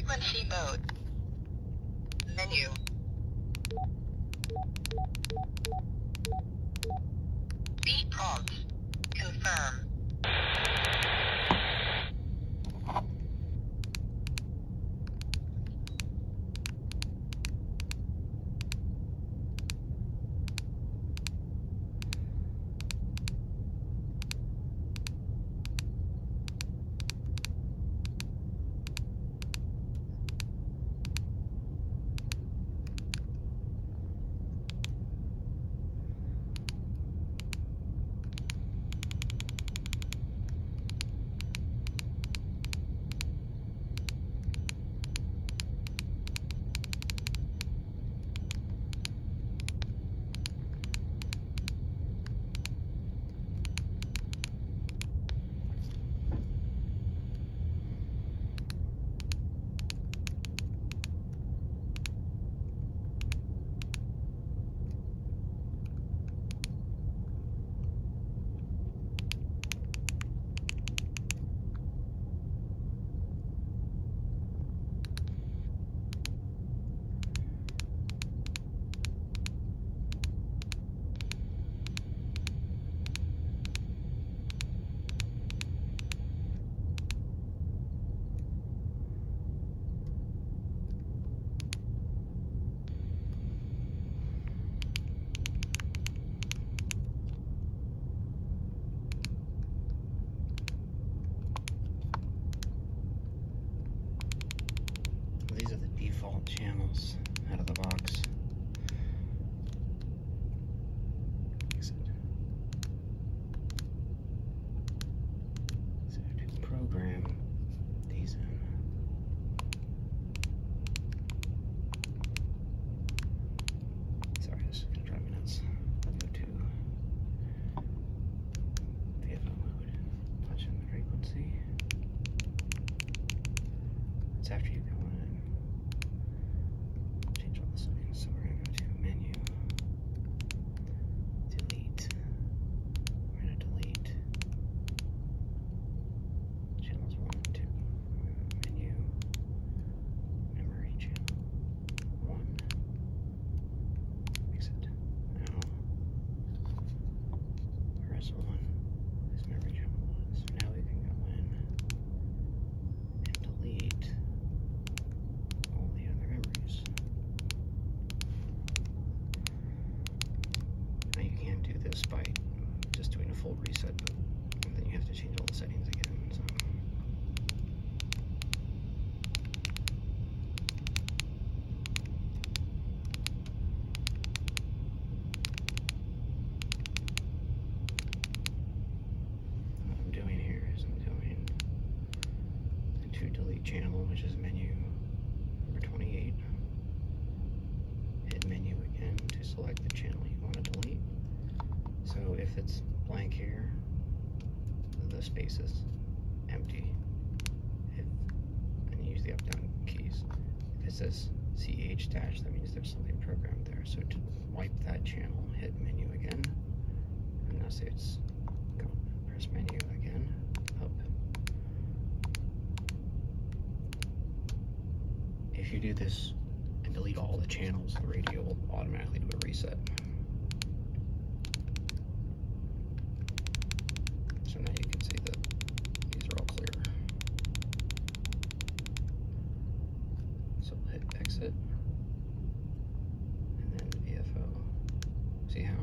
Frequency mode. Menu. B prompts. Confirm. It's after you go in and change all the settings. So we're gonna go to menu, delete. We're gonna delete channels one and two. Menu, memory channel one. Exit. Now, one is memory channel one. So now we can go in and delete all the other memories. Now you can do this by just doing a full reset, but then you have to change all the settings again. So. What I'm doing here is I'm doing the to delete channel, which is menu number 28. Hit menu again to select the channel you want to delete. So if it's blank here, the space is empty. Hit and use the up down keys. If it says ch dash, that means there's something programmed there. So to wipe that channel, hit menu again. And now say it's. Press menu again, up. If you do this and delete all the channels, the radio will automatically do a reset. So now you can see that these are all clear. So hit exit. And then VFO. See how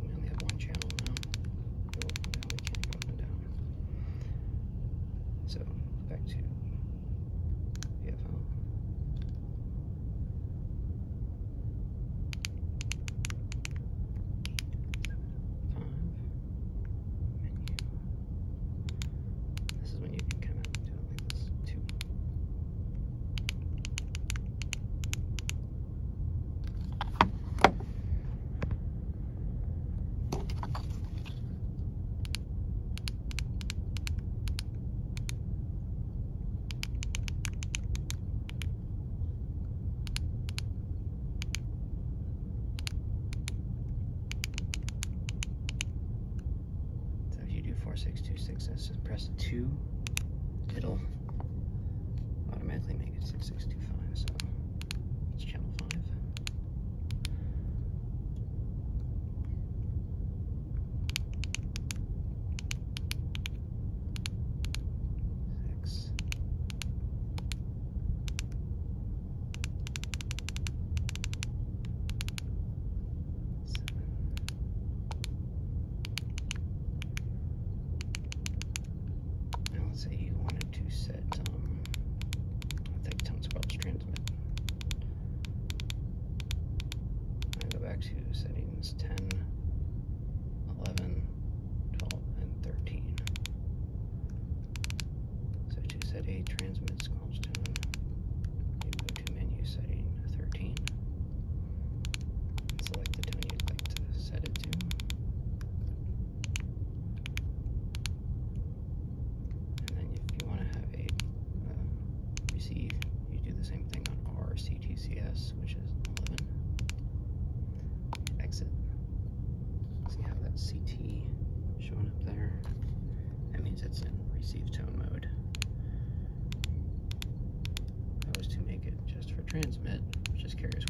we only have one channel now? Oh, now we can't go up and down. So back to two, it'll automatically make it 6625, so it's channel five. transmit. Just curious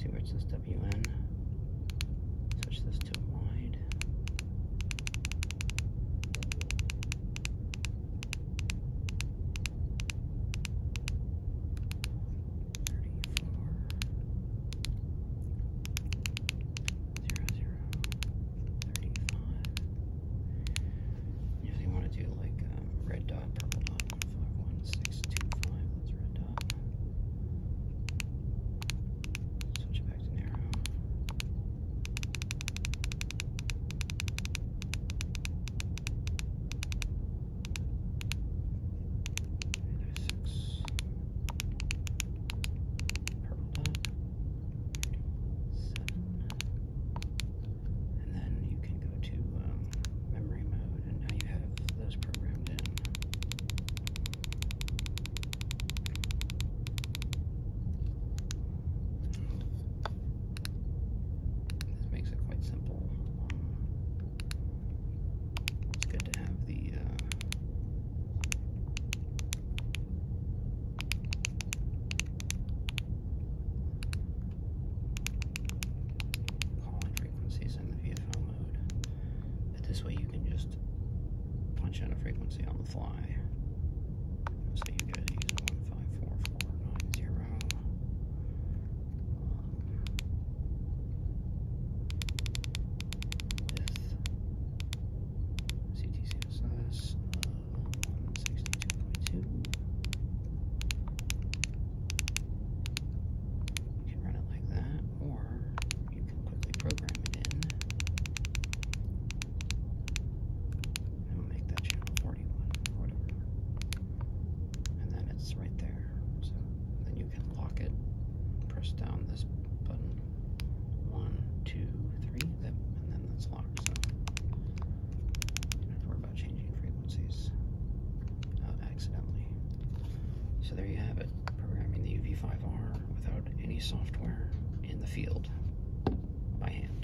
see where it says WN. Switch this to press down this button. One, two, three, that, and then that's locked. So don't worry about changing frequencies uh, accidentally. So there you have it, programming the UV5R without any software in the field by hand.